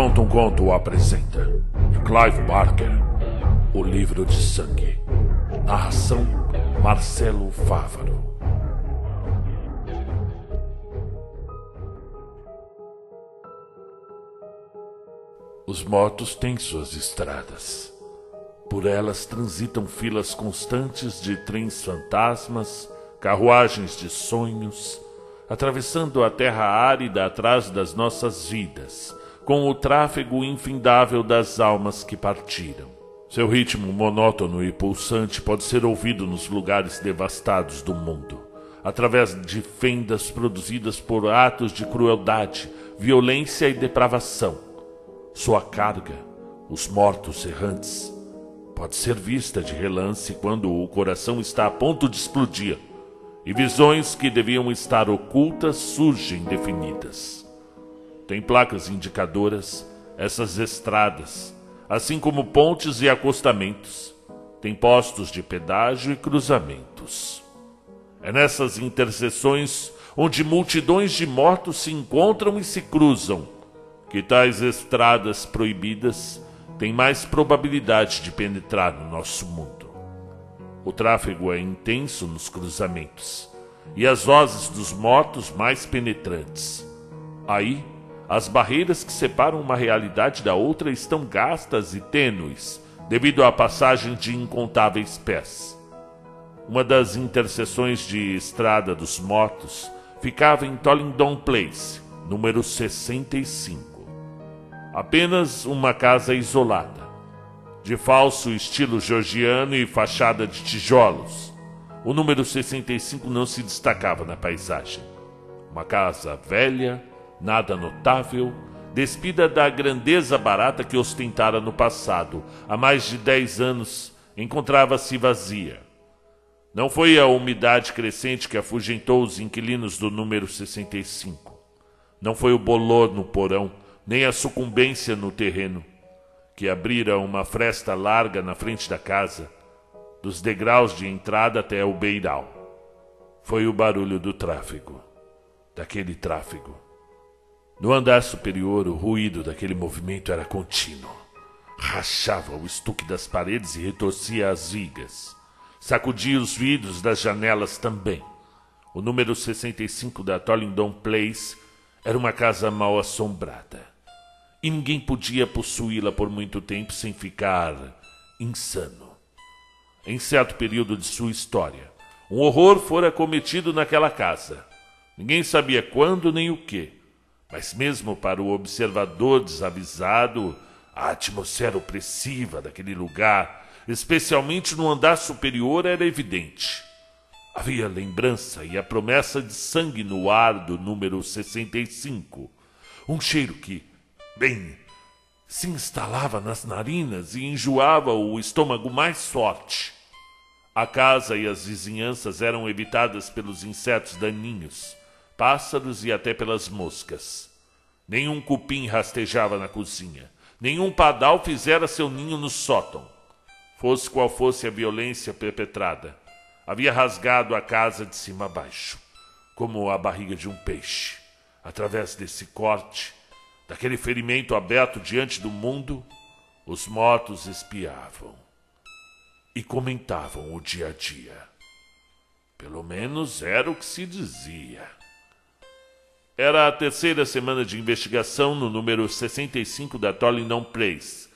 Conta um Conto apresenta Clive Barker, O Livro de Sangue. Narração Marcelo Fávaro. Os mortos têm suas estradas. Por elas transitam filas constantes de trens fantasmas, carruagens de sonhos, atravessando a terra árida atrás das nossas vidas com o tráfego infindável das almas que partiram. Seu ritmo monótono e pulsante pode ser ouvido nos lugares devastados do mundo, através de fendas produzidas por atos de crueldade, violência e depravação. Sua carga, os mortos errantes, pode ser vista de relance quando o coração está a ponto de explodir e visões que deviam estar ocultas surgem definidas. Tem placas indicadoras essas estradas, assim como pontes e acostamentos. Tem postos de pedágio e cruzamentos. É nessas interseções onde multidões de mortos se encontram e se cruzam que tais estradas proibidas têm mais probabilidade de penetrar no nosso mundo. O tráfego é intenso nos cruzamentos e as vozes dos mortos mais penetrantes. Aí, as barreiras que separam uma realidade da outra estão gastas e tênues devido à passagem de incontáveis pés. Uma das interseções de Estrada dos Mortos ficava em Tollingdon Place, número 65. Apenas uma casa isolada, de falso estilo georgiano e fachada de tijolos. O número 65 não se destacava na paisagem. Uma casa velha, nada notável, despida da grandeza barata que ostentara no passado, há mais de dez anos, encontrava-se vazia. Não foi a umidade crescente que afugentou os inquilinos do número 65. Não foi o bolor no porão, nem a sucumbência no terreno, que abrira uma fresta larga na frente da casa, dos degraus de entrada até o beiral. Foi o barulho do tráfego, daquele tráfego no andar superior, o ruído daquele movimento era contínuo. Rachava o estuque das paredes e retorcia as vigas. Sacudia os vidros das janelas também. O número 65 da Tollingdon Place era uma casa mal assombrada. E ninguém podia possuí-la por muito tempo sem ficar insano. Em certo período de sua história, um horror fora cometido naquela casa. Ninguém sabia quando nem o que mas mesmo para o observador desavisado, a atmosfera opressiva daquele lugar, especialmente no andar superior, era evidente. Havia lembrança e a promessa de sangue no ar do número 65. Um cheiro que, bem, se instalava nas narinas e enjoava o estômago mais forte. A casa e as vizinhanças eram evitadas pelos insetos daninhos pássaros e até pelas moscas. Nenhum cupim rastejava na cozinha, nenhum padal fizera seu ninho no sótão. Fosse qual fosse a violência perpetrada, havia rasgado a casa de cima a baixo, como a barriga de um peixe. Através desse corte, daquele ferimento aberto diante do mundo, os mortos espiavam e comentavam o dia a dia. Pelo menos era o que se dizia. Era a terceira semana de investigação no número 65 da Tollington Place.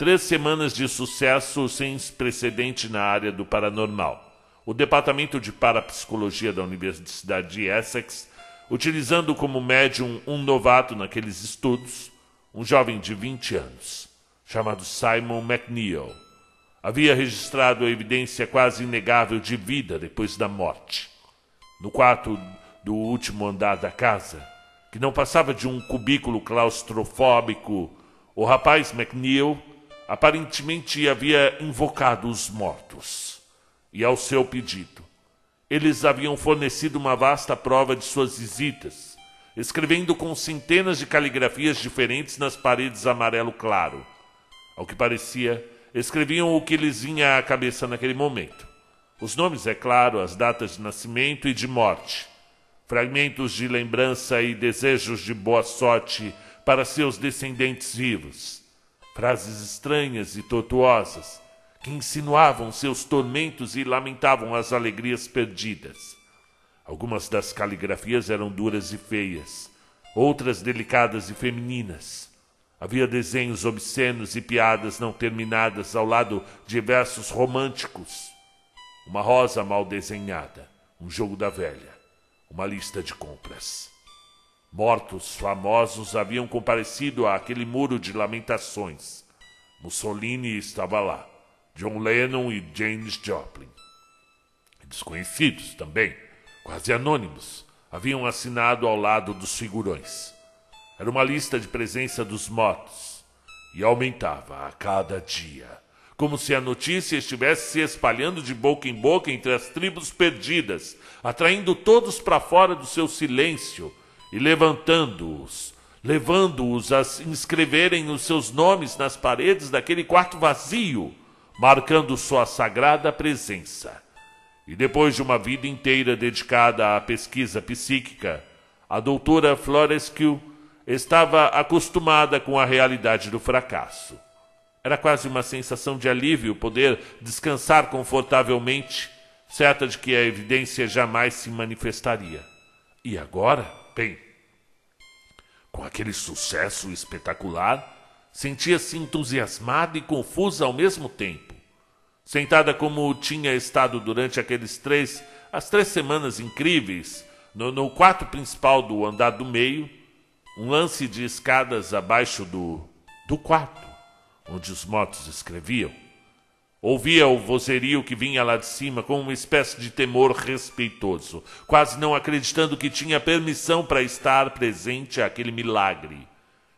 Três semanas de sucesso sem precedente na área do paranormal. O Departamento de Parapsicologia da Universidade de Essex, utilizando como médium um novato naqueles estudos, um jovem de 20 anos, chamado Simon McNeil, havia registrado a evidência quase inegável de vida depois da morte. No quarto do último andar da casa, que não passava de um cubículo claustrofóbico, o rapaz McNeil aparentemente havia invocado os mortos. E ao seu pedido, eles haviam fornecido uma vasta prova de suas visitas, escrevendo com centenas de caligrafias diferentes nas paredes amarelo claro. Ao que parecia, escreviam o que lhes vinha à cabeça naquele momento. Os nomes, é claro, as datas de nascimento e de morte fragmentos de lembrança e desejos de boa sorte para seus descendentes vivos. Frases estranhas e tortuosas que insinuavam seus tormentos e lamentavam as alegrias perdidas. Algumas das caligrafias eram duras e feias, outras delicadas e femininas. Havia desenhos obscenos e piadas não terminadas ao lado de versos românticos. Uma rosa mal desenhada, um jogo da velha, uma lista de compras. Mortos famosos haviam comparecido àquele muro de lamentações. Mussolini estava lá, John Lennon e James Joplin. Desconhecidos também, quase anônimos, haviam assinado ao lado dos figurões. Era uma lista de presença dos mortos e aumentava a cada dia, como se a notícia estivesse se espalhando de boca em boca entre as tribos perdidas, atraindo todos para fora do seu silêncio e levantando-os, levando-os a inscreverem os seus nomes nas paredes daquele quarto vazio, marcando sua sagrada presença. E depois de uma vida inteira dedicada à pesquisa psíquica, a doutora Florescu estava acostumada com a realidade do fracasso. Era quase uma sensação de alívio poder descansar confortavelmente, certa de que a evidência jamais se manifestaria. E agora? Bem, com aquele sucesso espetacular, sentia-se entusiasmada e confusa ao mesmo tempo. Sentada como tinha estado durante aqueles três, as três semanas incríveis, no, no quarto principal do andar do meio, um lance de escadas abaixo do, do quarto, onde os motos escreviam, Ouvia o vozerio que vinha lá de cima com uma espécie de temor respeitoso, quase não acreditando que tinha permissão para estar presente àquele milagre.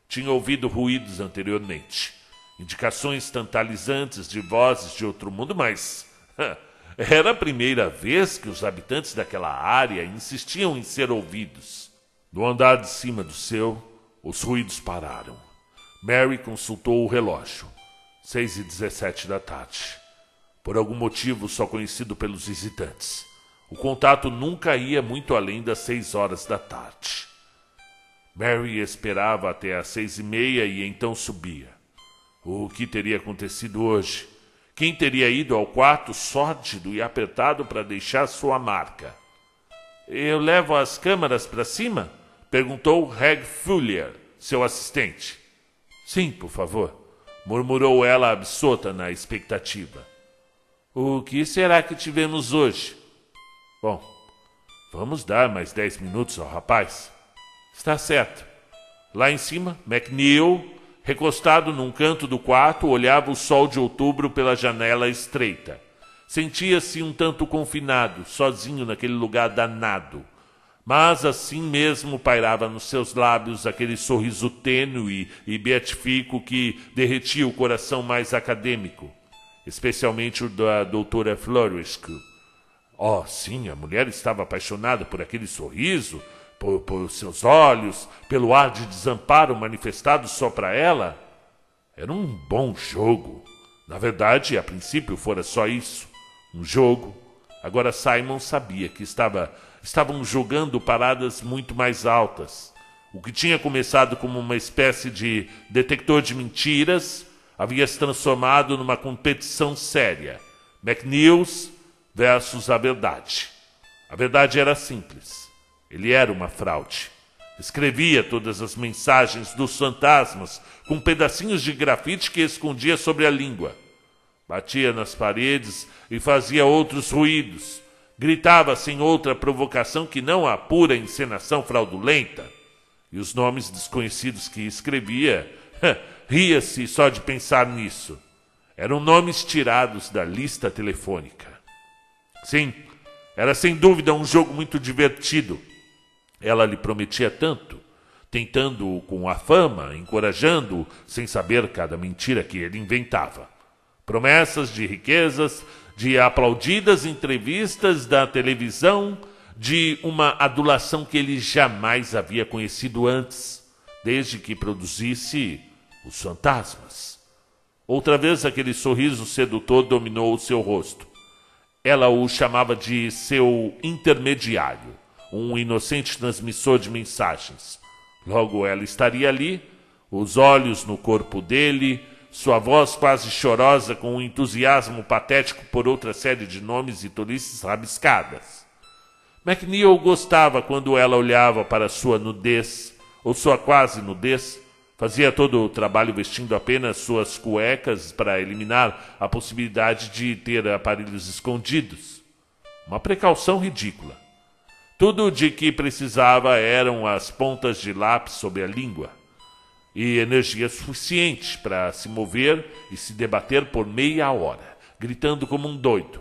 Tinha ouvido ruídos anteriormente, indicações tantalizantes de vozes de outro mundo, mas era a primeira vez que os habitantes daquela área insistiam em ser ouvidos. No andar de cima do seu, os ruídos pararam. Mary consultou o relógio. 6 e 17 da tarde. Por algum motivo só conhecido pelos visitantes, o contato nunca ia muito além das seis horas da tarde. Mary esperava até às seis e meia e então subia. O que teria acontecido hoje? Quem teria ido ao quarto sórdido e apertado para deixar sua marca? Eu levo as câmaras para cima? perguntou Reg Fuller, seu assistente. Sim, por favor murmurou ela absorta na expectativa. O que será que tivemos hoje? Bom, vamos dar mais dez minutos ao rapaz. Está certo. Lá em cima, McNeil, recostado num canto do quarto, olhava o sol de outubro pela janela estreita. Sentia-se um tanto confinado, sozinho naquele lugar danado mas assim mesmo pairava nos seus lábios aquele sorriso tênue e beatifico que derretia o coração mais acadêmico, especialmente o da doutora Florescu. Oh, sim, a mulher estava apaixonada por aquele sorriso, por, por seus olhos, pelo ar de desamparo manifestado só para ela. Era um bom jogo. Na verdade, a princípio fora só isso, um jogo. Agora Simon sabia que estava estavam jogando paradas muito mais altas. O que tinha começado como uma espécie de detector de mentiras havia se transformado numa competição séria. McNeils versus a verdade. A verdade era simples. Ele era uma fraude. Escrevia todas as mensagens dos fantasmas com pedacinhos de grafite que escondia sobre a língua. Batia nas paredes e fazia outros ruídos Gritava sem outra provocação que não a pura encenação fraudulenta. E os nomes desconhecidos que escrevia, ria-se só de pensar nisso. Eram nomes tirados da lista telefônica. Sim, era sem dúvida um jogo muito divertido. Ela lhe prometia tanto, tentando-o com a fama, encorajando-o, sem saber cada mentira que ele inventava. Promessas de riquezas, de aplaudidas entrevistas da televisão, de uma adulação que ele jamais havia conhecido antes, desde que produzisse os fantasmas. Outra vez aquele sorriso sedutor dominou o seu rosto. Ela o chamava de seu intermediário, um inocente transmissor de mensagens. Logo ela estaria ali, os olhos no corpo dele, sua voz quase chorosa com um entusiasmo patético por outra série de nomes e tolices rabiscadas. McNeil gostava quando ela olhava para sua nudez, ou sua quase nudez, fazia todo o trabalho vestindo apenas suas cuecas para eliminar a possibilidade de ter aparelhos escondidos. Uma precaução ridícula. Tudo de que precisava eram as pontas de lápis sobre a língua e energia suficiente para se mover e se debater por meia hora, gritando como um doido.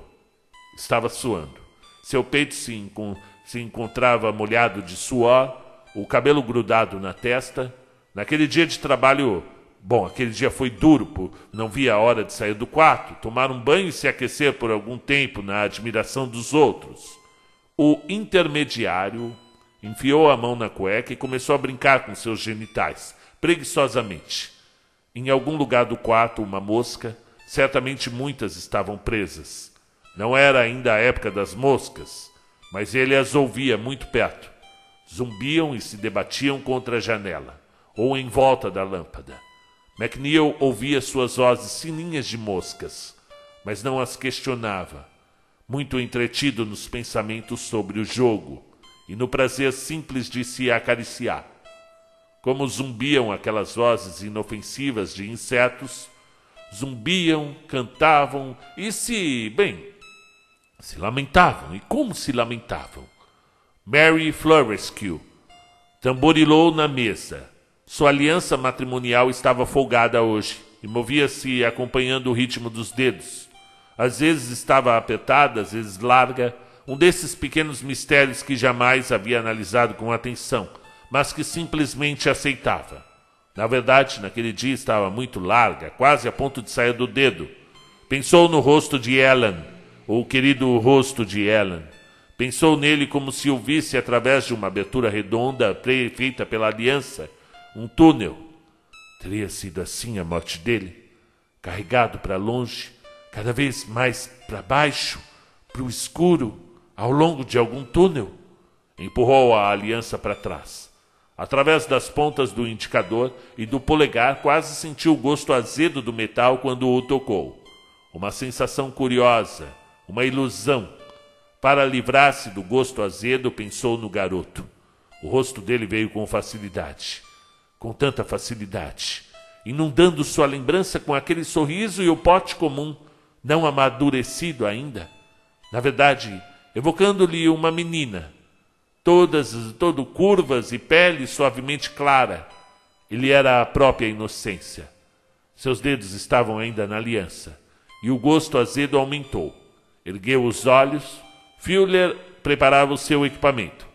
Estava suando. Seu peito se, encon se encontrava molhado de suor, o cabelo grudado na testa. Naquele dia de trabalho, bom, aquele dia foi duro, não via a hora de sair do quarto, tomar um banho e se aquecer por algum tempo na admiração dos outros. O intermediário enfiou a mão na cueca e começou a brincar com seus genitais preguiçosamente. Em algum lugar do quarto, uma mosca, certamente muitas estavam presas. Não era ainda a época das moscas, mas ele as ouvia muito perto. Zumbiam e se debatiam contra a janela, ou em volta da lâmpada. McNeil ouvia suas vozes fininhas de moscas, mas não as questionava, muito entretido nos pensamentos sobre o jogo e no prazer simples de se acariciar. Como zumbiam aquelas vozes inofensivas de insetos, zumbiam, cantavam e se, bem, se lamentavam. E como se lamentavam? Mary Florescue tamborilou na mesa. Sua aliança matrimonial estava folgada hoje e movia-se acompanhando o ritmo dos dedos. Às vezes estava apertada, às vezes larga, um desses pequenos mistérios que jamais havia analisado com atenção mas que simplesmente aceitava. Na verdade, naquele dia estava muito larga, quase a ponto de sair do dedo. Pensou no rosto de Ellen, o querido rosto de Ellen. Pensou nele como se o visse através de uma abertura redonda feita pela aliança, um túnel. Teria sido assim a morte dele? Carregado para longe, cada vez mais para baixo, para o escuro, ao longo de algum túnel? Empurrou a aliança para trás. Através das pontas do indicador e do polegar, quase sentiu o gosto azedo do metal quando o tocou. Uma sensação curiosa, uma ilusão. Para livrar-se do gosto azedo, pensou no garoto. O rosto dele veio com facilidade, com tanta facilidade, inundando sua lembrança com aquele sorriso e o pote comum, não amadurecido ainda. Na verdade, evocando-lhe uma menina todas todo curvas e pele suavemente clara. Ele era a própria inocência. Seus dedos estavam ainda na aliança, e o gosto azedo aumentou. Ergueu os olhos. Fuller preparava o seu equipamento.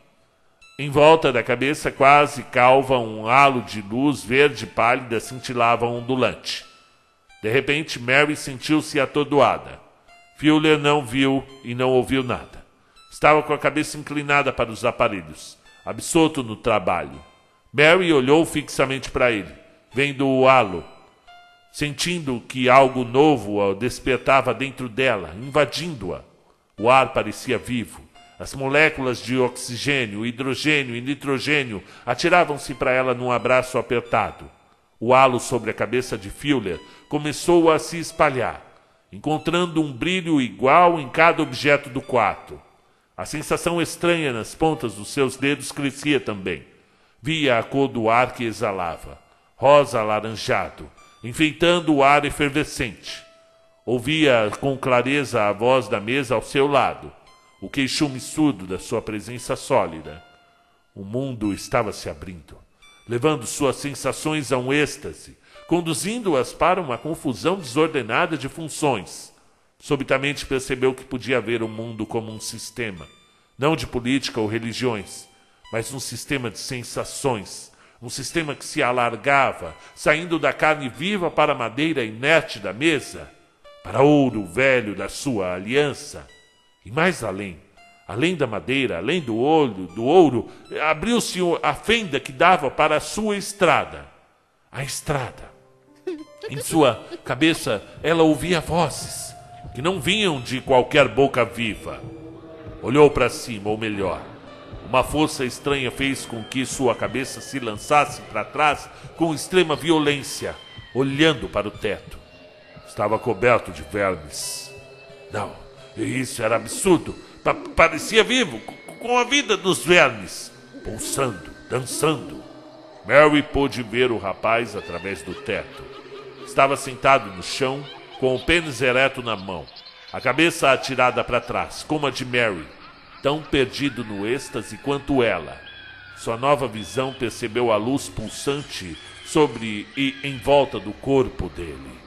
Em volta da cabeça, quase calva, um halo de luz verde pálida cintilava ondulante. De repente, Mary sentiu-se atordoada. Fuller não viu e não ouviu nada. Estava com a cabeça inclinada para os aparelhos, absorto no trabalho. Mary olhou fixamente para ele, vendo o halo, sentindo que algo novo a despertava dentro dela, invadindo-a. O ar parecia vivo. As moléculas de oxigênio, hidrogênio e nitrogênio atiravam-se para ela num abraço apertado. O halo sobre a cabeça de Fuller começou a se espalhar, encontrando um brilho igual em cada objeto do quarto. A sensação estranha nas pontas dos seus dedos crescia também. Via a cor do ar que exalava, rosa alaranjado, enfeitando o ar efervescente. Ouvia com clareza a voz da mesa ao seu lado, o queixume surdo da sua presença sólida. O mundo estava se abrindo, levando suas sensações a um êxtase, conduzindo-as para uma confusão desordenada de funções Subitamente percebeu que podia ver o mundo como um sistema, não de política ou religiões, mas um sistema de sensações, um sistema que se alargava, saindo da carne viva para a madeira inerte da mesa, para ouro velho da sua aliança, e mais além, além da madeira, além do olho, do ouro, abriu-se a fenda que dava para a sua estrada. A estrada. Em sua cabeça, ela ouvia vozes que não vinham de qualquer boca viva. Olhou para cima, ou melhor, Uma força estranha fez com que sua cabeça se lançasse para trás com extrema violência, olhando para o teto. Estava coberto de vermes. Não, isso era absurdo. Pa parecia vivo, com a vida dos vermes, pulsando, dançando. Mary pôde ver o rapaz através do teto. Estava sentado no chão, com o pênis ereto na mão, a cabeça atirada para trás, como a de Mary, tão perdido no êxtase quanto ela. Sua nova visão percebeu a luz pulsante sobre e em volta do corpo dele,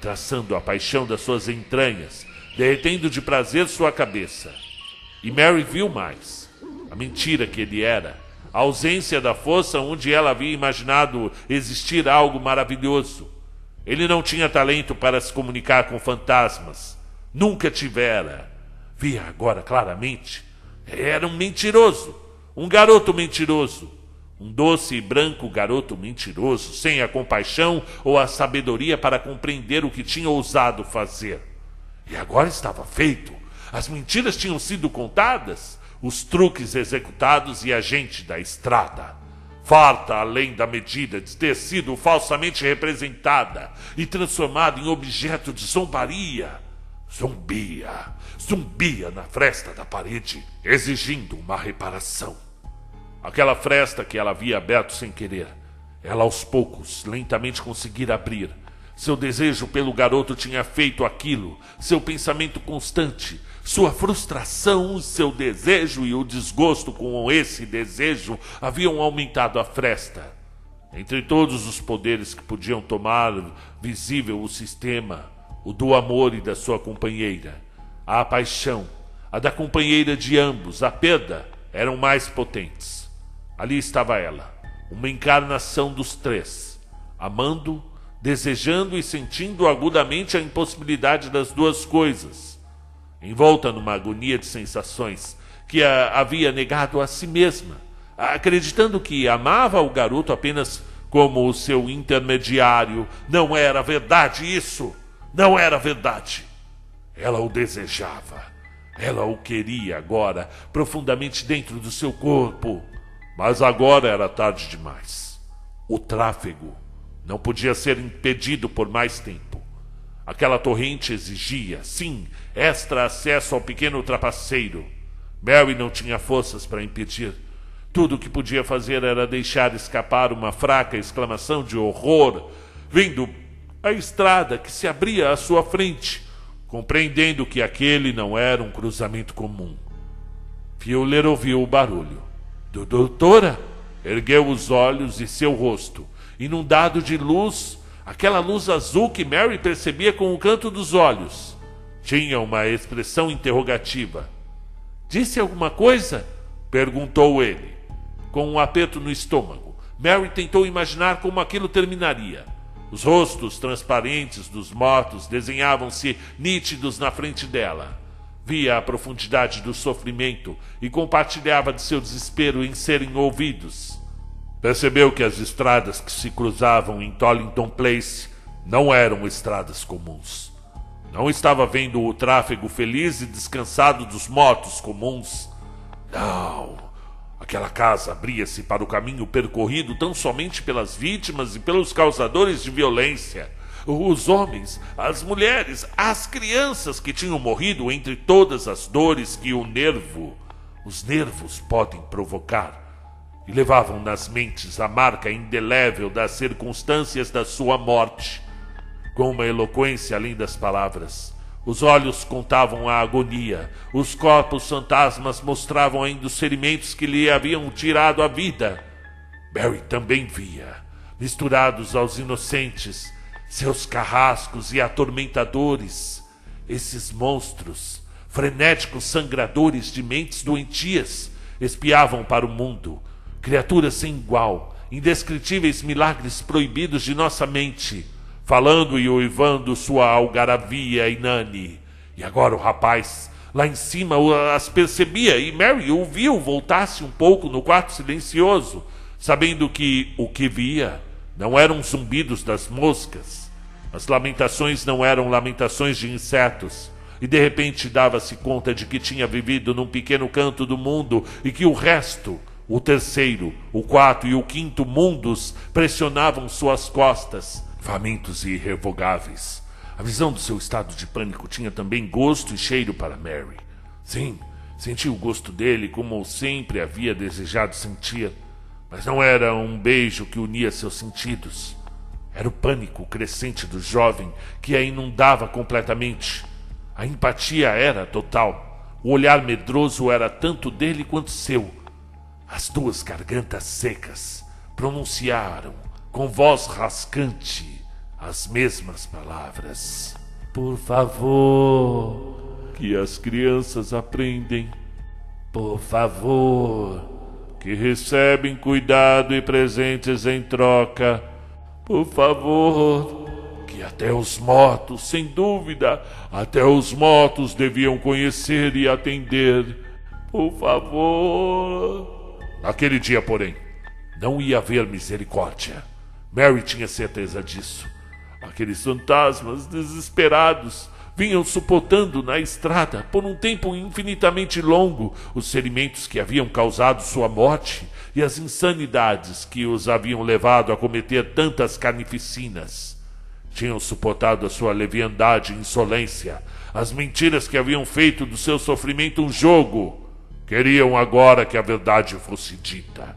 traçando a paixão das suas entranhas, derretendo de prazer sua cabeça. E Mary viu mais a mentira que ele era, a ausência da força onde ela havia imaginado existir algo maravilhoso. Ele não tinha talento para se comunicar com fantasmas. Nunca tivera. Via agora claramente. Era um mentiroso. Um garoto mentiroso. Um doce e branco garoto mentiroso, sem a compaixão ou a sabedoria para compreender o que tinha ousado fazer. E agora estava feito. As mentiras tinham sido contadas, os truques executados e a gente da estrada. Farta além da medida de ter sido falsamente representada e transformada em objeto de zombaria. Zumbia, zumbia na fresta da parede, exigindo uma reparação. Aquela fresta que ela havia aberto sem querer, ela aos poucos, lentamente conseguira abrir, seu desejo pelo garoto tinha feito aquilo, seu pensamento constante, sua frustração, seu desejo e o desgosto com esse desejo haviam aumentado a fresta. Entre todos os poderes que podiam tomar visível o sistema, o do amor e da sua companheira, a paixão, a da companheira de ambos, a perda, eram mais potentes. Ali estava ela, uma encarnação dos três, amando desejando e sentindo agudamente a impossibilidade das duas coisas, envolta numa agonia de sensações que a havia negado a si mesma, acreditando que amava o garoto apenas como o seu intermediário. Não era verdade isso! Não era verdade! Ela o desejava. Ela o queria agora, profundamente dentro do seu corpo. Mas agora era tarde demais. O tráfego não podia ser impedido por mais tempo. Aquela torrente exigia, sim, extra acesso ao pequeno trapaceiro. Mary não tinha forças para impedir. Tudo o que podia fazer era deixar escapar uma fraca exclamação de horror, vendo a estrada que se abria à sua frente, compreendendo que aquele não era um cruzamento comum. Fuller ouviu o barulho. Do doutora ergueu os olhos e seu rosto inundado de luz, aquela luz azul que Mary percebia com o canto dos olhos. Tinha uma expressão interrogativa. Disse alguma coisa? perguntou ele, com um aperto no estômago. Mary tentou imaginar como aquilo terminaria. Os rostos transparentes dos mortos desenhavam-se nítidos na frente dela. Via a profundidade do sofrimento e compartilhava de seu desespero em serem ouvidos. Percebeu que as estradas que se cruzavam em Tollington Place não eram estradas comuns. Não estava vendo o tráfego feliz e descansado dos motos comuns. Não. Aquela casa abria-se para o caminho percorrido tão somente pelas vítimas e pelos causadores de violência. Os homens, as mulheres, as crianças que tinham morrido entre todas as dores que o nervo, os nervos podem provocar e levavam nas mentes a marca indelével das circunstâncias da sua morte. Com uma eloquência além das palavras, os olhos contavam a agonia, os corpos fantasmas mostravam ainda os ferimentos que lhe haviam tirado a vida. Barry também via, misturados aos inocentes, seus carrascos e atormentadores, esses monstros, frenéticos sangradores de mentes doentias, espiavam para o mundo criaturas sem igual, indescritíveis milagres proibidos de nossa mente, falando e uivando sua algaravia inane. E agora o rapaz, lá em cima, as percebia e Mary o viu voltar-se um pouco no quarto silencioso, sabendo que o que via não eram zumbidos das moscas. As lamentações não eram lamentações de insetos, e de repente dava-se conta de que tinha vivido num pequeno canto do mundo e que o resto, o terceiro, o quarto e o quinto mundos pressionavam suas costas, famintos e irrevogáveis. A visão do seu estado de pânico tinha também gosto e cheiro para Mary. Sim, sentia o gosto dele como sempre havia desejado sentir, mas não era um beijo que unia seus sentidos. Era o pânico crescente do jovem que a inundava completamente. A empatia era total. O olhar medroso era tanto dele quanto seu. As duas gargantas secas pronunciaram com voz rascante as mesmas palavras. Por favor. Que as crianças aprendem. Por favor. Que recebem cuidado e presentes em troca por favor, que até os mortos, sem dúvida, até os mortos deviam conhecer e atender. Por favor. Naquele dia, porém, não ia haver misericórdia. Mary tinha certeza disso. Aqueles fantasmas desesperados vinham suportando na estrada por um tempo infinitamente longo os ferimentos que haviam causado sua morte e as insanidades que os haviam levado a cometer tantas carnificinas. Tinham suportado a sua leviandade e insolência, as mentiras que haviam feito do seu sofrimento um jogo. Queriam agora que a verdade fosse dita.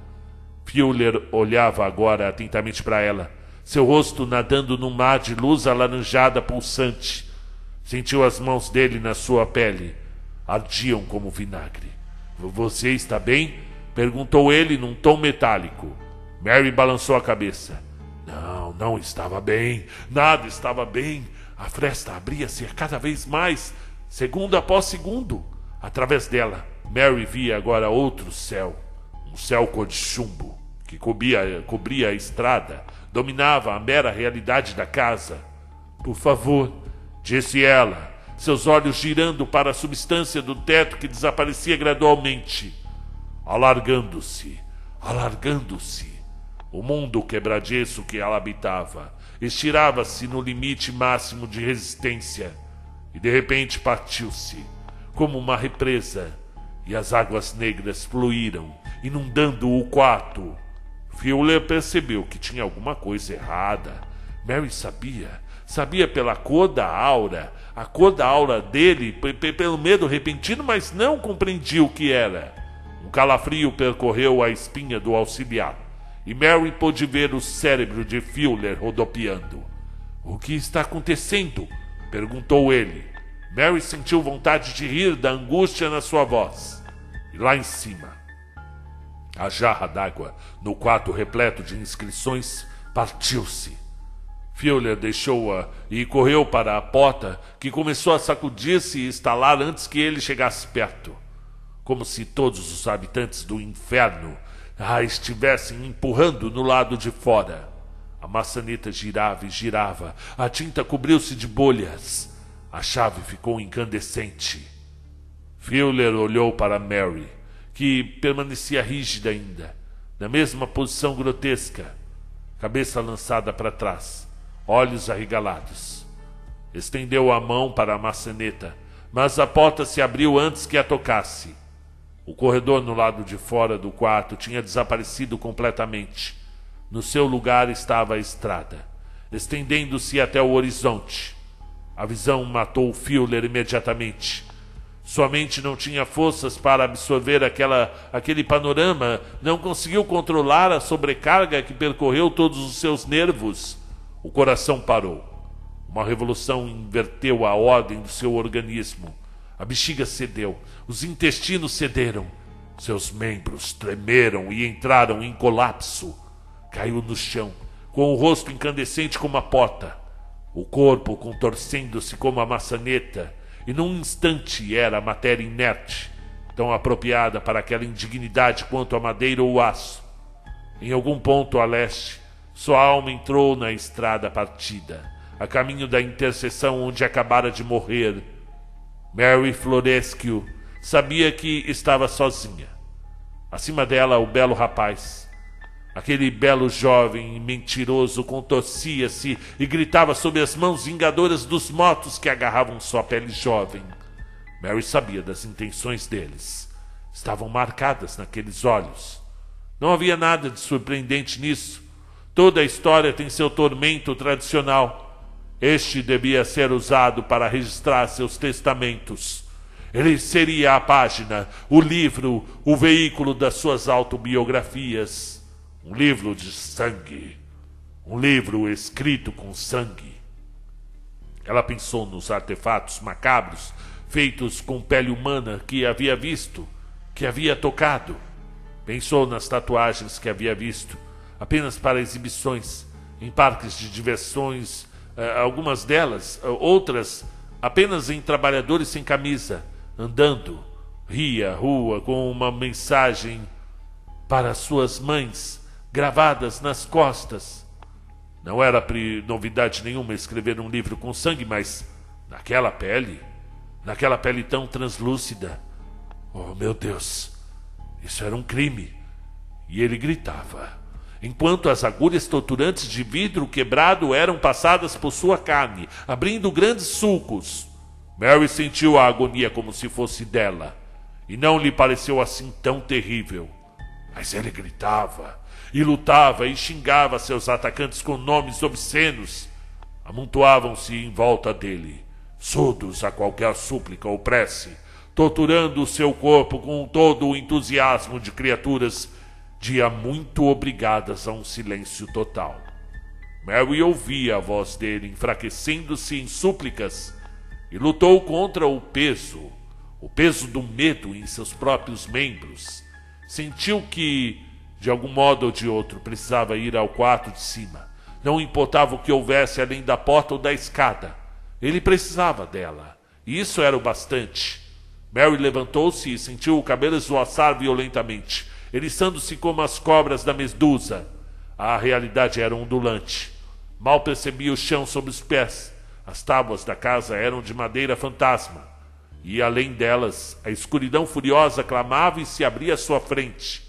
Fuller olhava agora atentamente para ela, seu rosto nadando num mar de luz alaranjada pulsante. Sentiu as mãos dele na sua pele. Ardiam como vinagre. Você está bem? Perguntou ele num tom metálico. Mary balançou a cabeça. Não, não estava bem. Nada estava bem. A fresta abria-se cada vez mais, segundo após segundo. Através dela, Mary via agora outro céu. Um céu cor de chumbo, que cobria, cobria a estrada, dominava a mera realidade da casa. Por favor, disse ela, seus olhos girando para a substância do teto que desaparecia gradualmente alargando-se, alargando-se. O mundo quebradiço que ela habitava estirava-se no limite máximo de resistência e de repente partiu-se, como uma represa, e as águas negras fluíram, inundando o quarto. Fuller percebeu que tinha alguma coisa errada. Mary sabia, sabia pela cor da aura, a cor da aura dele, pelo medo repentino, mas não compreendia o que era. Um calafrio percorreu a espinha do auxiliar e Mary pôde ver o cérebro de Fuller rodopiando. O que está acontecendo? perguntou ele. Mary sentiu vontade de rir da angústia na sua voz. E lá em cima, a jarra d'água, no quarto repleto de inscrições, partiu-se. Fuller deixou-a e correu para a porta, que começou a sacudir-se e estalar antes que ele chegasse perto como se todos os habitantes do inferno a estivessem empurrando no lado de fora. A maçaneta girava e girava, a tinta cobriu-se de bolhas, a chave ficou incandescente. Fuller olhou para Mary, que permanecia rígida ainda, na mesma posição grotesca, cabeça lançada para trás, olhos arregalados. Estendeu a mão para a maçaneta, mas a porta se abriu antes que a tocasse. O corredor no lado de fora do quarto tinha desaparecido completamente. No seu lugar estava a estrada, estendendo-se até o horizonte. A visão matou Fuller imediatamente. Sua mente não tinha forças para absorver aquela, aquele panorama, não conseguiu controlar a sobrecarga que percorreu todos os seus nervos. O coração parou. Uma revolução inverteu a ordem do seu organismo. A bexiga cedeu, os intestinos cederam, seus membros tremeram e entraram em colapso. Caiu no chão, com o rosto incandescente como a porta, o corpo contorcendo-se como a maçaneta, e num instante era a matéria inerte, tão apropriada para aquela indignidade quanto a madeira ou o aço. Em algum ponto a leste, sua alma entrou na estrada partida, a caminho da interseção onde acabara de morrer Mary Florescu sabia que estava sozinha. Acima dela, o belo rapaz. Aquele belo jovem mentiroso contorcia-se e gritava sob as mãos vingadoras dos mortos que agarravam sua pele jovem. Mary sabia das intenções deles. Estavam marcadas naqueles olhos. Não havia nada de surpreendente nisso. Toda a história tem seu tormento tradicional. Este devia ser usado para registrar seus testamentos. Ele seria a página, o livro, o veículo das suas autobiografias. Um livro de sangue. Um livro escrito com sangue. Ela pensou nos artefatos macabros feitos com pele humana que havia visto, que havia tocado. Pensou nas tatuagens que havia visto, apenas para exibições, em parques de diversões, eh, algumas delas, eh, outras apenas em trabalhadores sem camisa, andando, ria, rua, com uma mensagem para suas mães, gravadas nas costas. Não era novidade nenhuma escrever um livro com sangue, mas naquela pele naquela pele tão translúcida. Oh, meu Deus, isso era um crime. E ele gritava, enquanto as agulhas torturantes de vidro quebrado eram passadas por sua carne, abrindo grandes sulcos. Mary sentiu a agonia como se fosse dela, e não lhe pareceu assim tão terrível. Mas ele gritava, e lutava, e xingava seus atacantes com nomes obscenos. Amontoavam-se em volta dele surdos a qualquer súplica ou prece, torturando o seu corpo com todo o entusiasmo de criaturas dia muito obrigadas a um silêncio total. Mary ouvia a voz dele enfraquecendo-se em súplicas e lutou contra o peso, o peso do medo em seus próprios membros. Sentiu que, de algum modo ou de outro, precisava ir ao quarto de cima. Não importava o que houvesse além da porta ou da escada. Ele precisava dela, e isso era o bastante. Mary levantou-se e sentiu o cabelo esvoaçar violentamente, eriçando-se como as cobras da medusa. A realidade era ondulante. Mal percebia o chão sob os pés. As tábuas da casa eram de madeira fantasma. E além delas, a escuridão furiosa clamava e se abria à sua frente.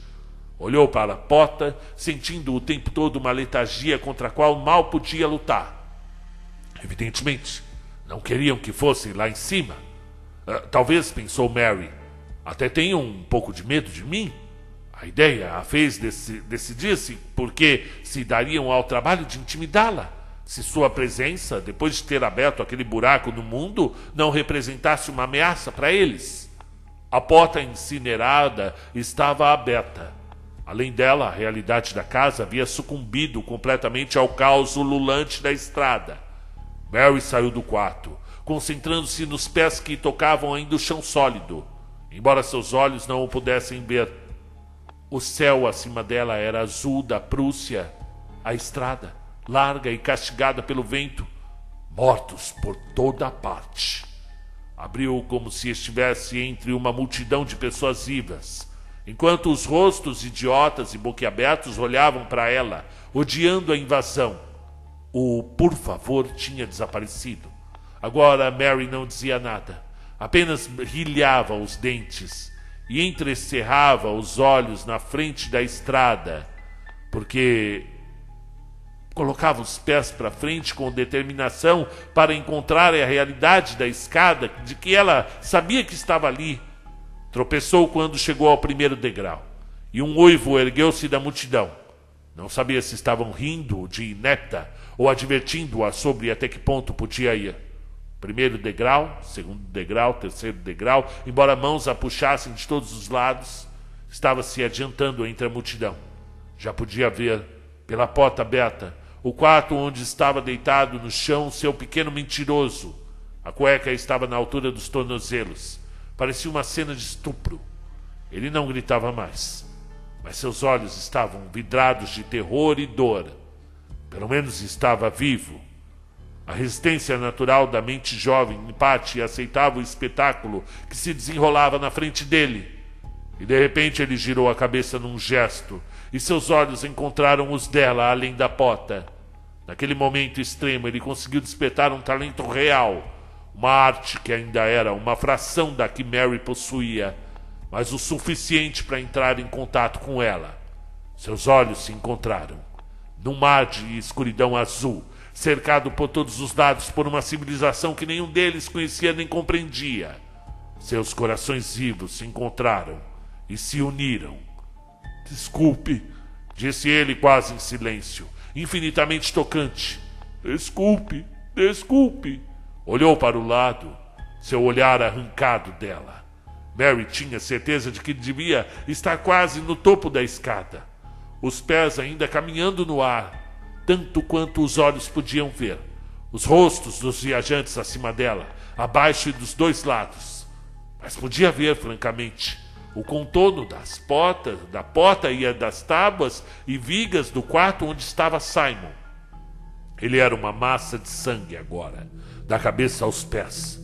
Olhou para a porta, sentindo o tempo todo uma letargia contra a qual mal podia lutar. Evidentemente, não queriam que fosse lá em cima. Uh, talvez, pensou Mary, até tenham um pouco de medo de mim. A ideia a fez decidir-se porque se dariam ao trabalho de intimidá-la. Se sua presença, depois de ter aberto aquele buraco no mundo, não representasse uma ameaça para eles. A porta incinerada estava aberta. Além dela, a realidade da casa havia sucumbido completamente ao caos ululante da estrada. Mary saiu do quarto, concentrando-se nos pés que tocavam ainda o chão sólido, embora seus olhos não o pudessem ver. O céu acima dela era azul da Prússia, a estrada, larga e castigada pelo vento, mortos por toda parte. Abriu como se estivesse entre uma multidão de pessoas vivas, enquanto os rostos idiotas e boquiabertos olhavam para ela, odiando a invasão o por favor tinha desaparecido. Agora Mary não dizia nada, apenas rilhava os dentes e entrecerrava os olhos na frente da estrada, porque colocava os pés para frente com determinação para encontrar a realidade da escada, de que ela sabia que estava ali. Tropeçou quando chegou ao primeiro degrau, e um uivo ergueu-se da multidão. Não sabia se estavam rindo de inepta ou advertindo-a sobre até que ponto podia ir. Primeiro degrau, segundo degrau, terceiro degrau, embora mãos a puxassem de todos os lados, estava se adiantando entre a multidão. Já podia ver, pela porta aberta, o quarto onde estava deitado no chão seu pequeno mentiroso. A cueca estava na altura dos tornozelos. Parecia uma cena de estupro. Ele não gritava mais, mas seus olhos estavam vidrados de terror e dor. Pelo menos estava vivo. A resistência natural da mente jovem, empate, aceitava o espetáculo que se desenrolava na frente dele. E de repente ele girou a cabeça num gesto, e seus olhos encontraram os dela além da porta. Naquele momento extremo, ele conseguiu despertar um talento real, uma arte que ainda era uma fração da que Mary possuía, mas o suficiente para entrar em contato com ela. Seus olhos se encontraram num mar de escuridão azul, cercado por todos os lados por uma civilização que nenhum deles conhecia nem compreendia. Seus corações vivos se encontraram e se uniram. Desculpe, disse ele quase em silêncio, infinitamente tocante. Desculpe, desculpe. Olhou para o lado, seu olhar arrancado dela. Mary tinha certeza de que devia estar quase no topo da escada, os pés ainda caminhando no ar, tanto quanto os olhos podiam ver. Os rostos dos viajantes acima dela, abaixo e dos dois lados. Mas podia ver, francamente, o contorno das portas, da porta e das tábuas e vigas do quarto onde estava Simon. Ele era uma massa de sangue agora, da cabeça aos pés.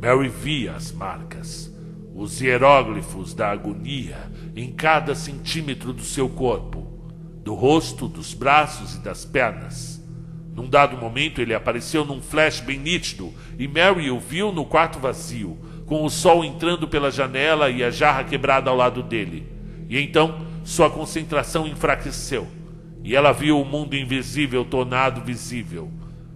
Mary via as marcas os hieróglifos da agonia em cada centímetro do seu corpo, do rosto, dos braços e das pernas. Num dado momento, ele apareceu num flash bem nítido e Mary o viu no quarto vazio, com o sol entrando pela janela e a jarra quebrada ao lado dele. E então sua concentração enfraqueceu e ela viu o mundo invisível tornado visível,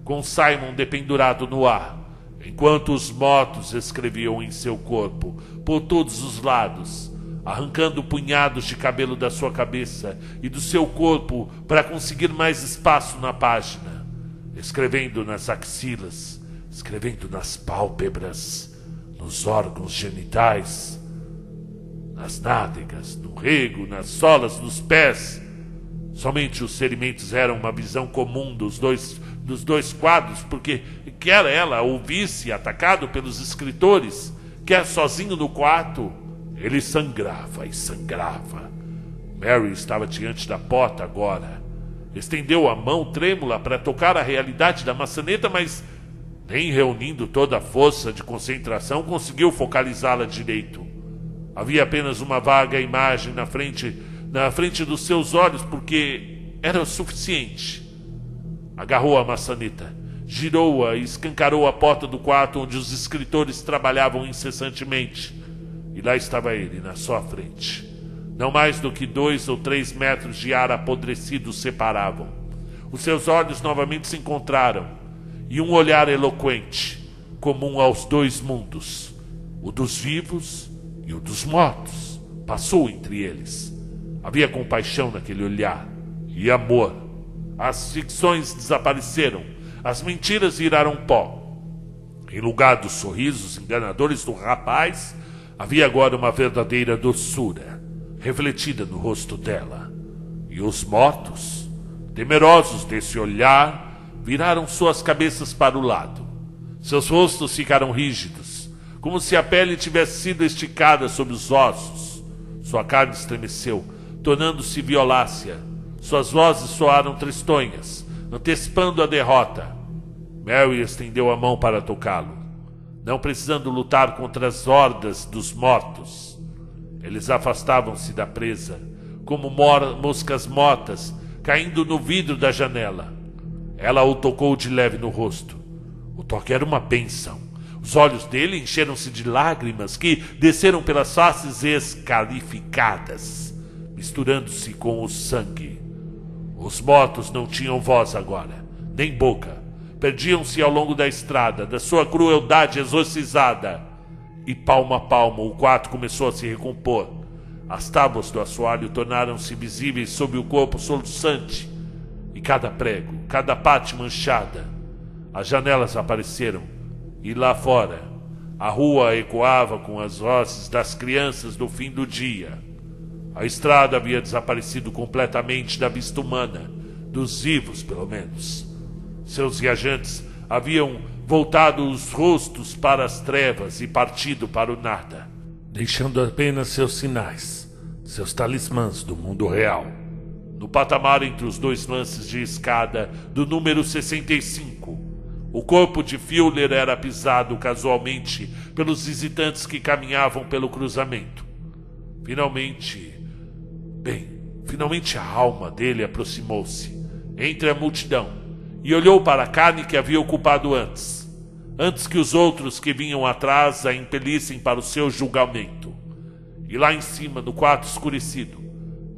com Simon dependurado no ar, enquanto os mortos escreviam em seu corpo, por todos os lados, arrancando punhados de cabelo da sua cabeça e do seu corpo para conseguir mais espaço na página, escrevendo nas axilas, escrevendo nas pálpebras, nos órgãos genitais, nas nádegas, no rego, nas solas dos pés. Somente os ferimentos eram uma visão comum dos dois, dos dois quadros, porque quer ela ouvisse atacado pelos escritores, quer sozinho no quarto, ele sangrava e sangrava. Mary estava diante da porta agora. Estendeu a mão trêmula para tocar a realidade da maçaneta, mas nem reunindo toda a força de concentração conseguiu focalizá-la direito. Havia apenas uma vaga imagem na frente, na frente dos seus olhos, porque era o suficiente. Agarrou a maçaneta girou-a e escancarou a porta do quarto onde os escritores trabalhavam incessantemente. E lá estava ele, na sua frente. Não mais do que dois ou três metros de ar apodrecido separavam. Os seus olhos novamente se encontraram, e um olhar eloquente, comum aos dois mundos, o dos vivos e o dos mortos, passou entre eles. Havia compaixão naquele olhar e amor. As ficções desapareceram as mentiras viraram pó. Em lugar dos sorrisos enganadores do rapaz, havia agora uma verdadeira doçura refletida no rosto dela. E os mortos, temerosos desse olhar, viraram suas cabeças para o lado. Seus rostos ficaram rígidos, como se a pele tivesse sido esticada sob os ossos. Sua carne estremeceu, tornando-se violácea. Suas vozes soaram tristonhas, antecipando a derrota. Mary estendeu a mão para tocá-lo, não precisando lutar contra as hordas dos mortos. Eles afastavam-se da presa, como moscas mortas caindo no vidro da janela. Ela o tocou de leve no rosto. O toque era uma bênção. Os olhos dele encheram-se de lágrimas que desceram pelas faces escalificadas, misturando-se com o sangue. Os mortos não tinham voz agora, nem boca. Perdiam-se ao longo da estrada, da sua crueldade exorcizada. E palmo a palmo o quarto começou a se recompor. As tábuas do assoalho tornaram-se visíveis sob o corpo soluçante. E cada prego, cada parte manchada. As janelas apareceram. E lá fora, a rua ecoava com as vozes das crianças do fim do dia. A estrada havia desaparecido completamente da vista humana, dos vivos, pelo menos. Seus viajantes haviam voltado os rostos para as trevas e partido para o nada, deixando apenas seus sinais, seus talismãs do mundo real. No patamar entre os dois lances de escada do número 65, o corpo de Fuller era pisado casualmente pelos visitantes que caminhavam pelo cruzamento. Finalmente, finalmente a alma dele aproximou-se entre a multidão e olhou para a carne que havia ocupado antes, antes que os outros que vinham atrás a impelissem para o seu julgamento. E lá em cima, no quarto escurecido,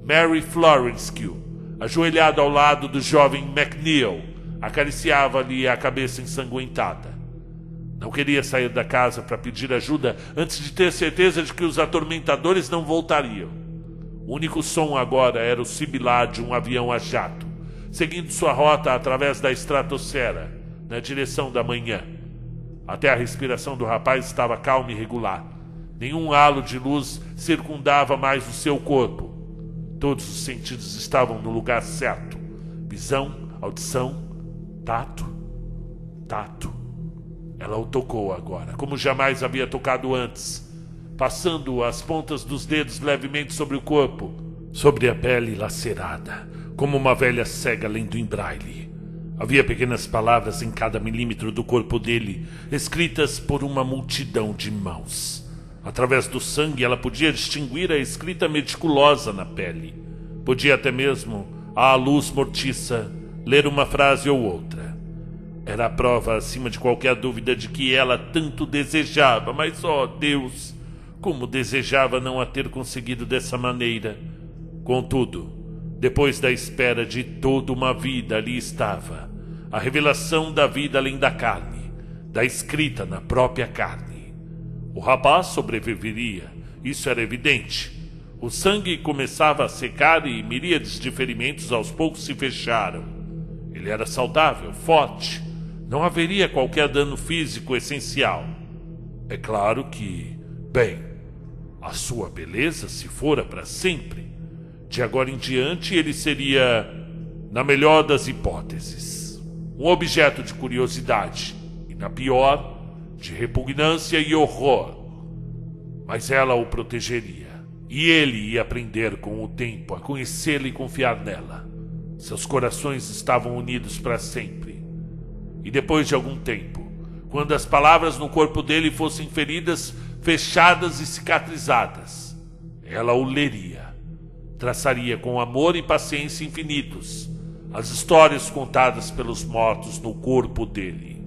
Mary Florenskill, ajoelhada ao lado do jovem McNeil, acariciava-lhe a cabeça ensanguentada. Não queria sair da casa para pedir ajuda antes de ter certeza de que os atormentadores não voltariam. O único som agora era o sibilar de um avião a jato, seguindo sua rota através da estratosfera, na direção da manhã. Até a respiração do rapaz estava calma e regular. Nenhum halo de luz circundava mais o seu corpo. Todos os sentidos estavam no lugar certo: visão, audição, tato, tato. Ela o tocou agora, como jamais havia tocado antes, passando as pontas dos dedos levemente sobre o corpo, sobre a pele lacerada, como uma velha cega lendo em braille. Havia pequenas palavras em cada milímetro do corpo dele, escritas por uma multidão de mãos. Através do sangue, ela podia distinguir a escrita meticulosa na pele. Podia até mesmo, à luz mortiça, ler uma frase ou outra. Era a prova acima de qualquer dúvida de que ela tanto desejava, mas, ó oh, Deus, como desejava não a ter conseguido dessa maneira. Contudo, depois da espera de toda uma vida, ali estava a revelação da vida além da carne, da escrita na própria carne. O rapaz sobreviveria, isso era evidente. O sangue começava a secar e miríades de ferimentos aos poucos se fecharam. Ele era saudável, forte. Não haveria qualquer dano físico essencial. É claro que, bem, a sua beleza se fora para sempre. De agora em diante ele seria, na melhor das hipóteses, um objeto de curiosidade e, na pior, de repugnância e horror. Mas ela o protegeria e ele ia aprender com o tempo a conhecê-la e confiar nela. Seus corações estavam unidos para sempre. E depois de algum tempo, quando as palavras no corpo dele fossem feridas, fechadas e cicatrizadas, ela o leria, traçaria com amor e paciência infinitos as histórias contadas pelos mortos no corpo dele.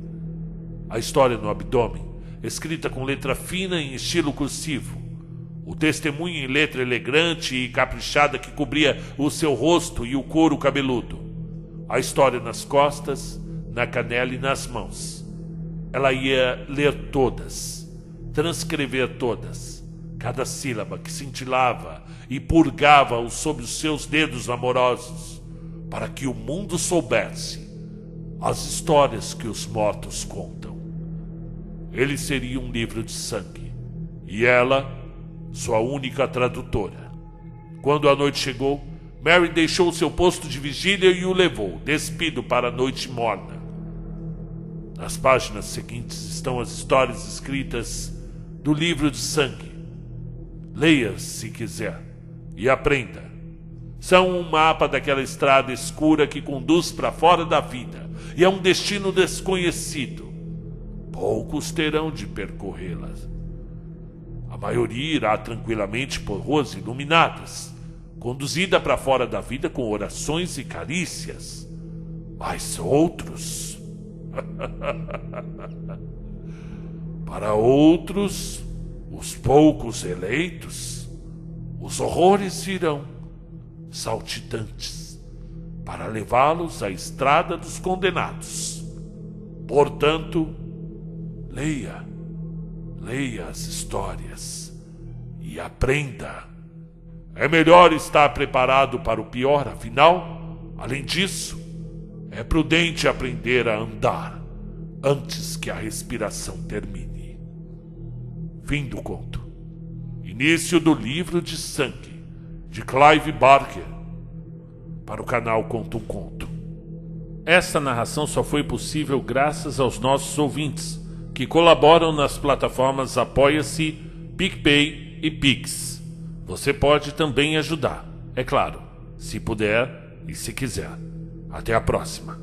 A história no abdômen, escrita com letra fina em estilo cursivo. O testemunho em letra elegante e caprichada que cobria o seu rosto e o couro cabeludo. A história nas costas, na canela e nas mãos. Ela ia ler todas, transcrever todas, cada sílaba que cintilava e purgava-o sob os seus dedos amorosos para que o mundo soubesse as histórias que os mortos contam. Ele seria um livro de sangue e ela, sua única tradutora. Quando a noite chegou, Mary deixou seu posto de vigília e o levou, despido para a noite morna. Nas páginas seguintes estão as histórias escritas do livro de sangue. Leia se quiser e aprenda são um mapa daquela estrada escura que conduz para fora da vida e é um destino desconhecido. Poucos terão de percorrê-las. A maioria irá tranquilamente por ruas iluminadas, conduzida para fora da vida com orações e carícias. Mas outros. para outros, os poucos eleitos, os horrores virão saltitantes, para levá-los à estrada dos condenados. Portanto, leia, leia as histórias e aprenda. É melhor estar preparado para o pior, afinal, além disso, é prudente aprender a andar antes que a respiração termine. Fim do conto. Início do livro de sangue de Clive Barker, para o canal Conto um Conto. Essa narração só foi possível graças aos nossos ouvintes, que colaboram nas plataformas Apoia-se, PicPay e Pix. Você pode também ajudar, é claro, se puder e se quiser. Até a próxima.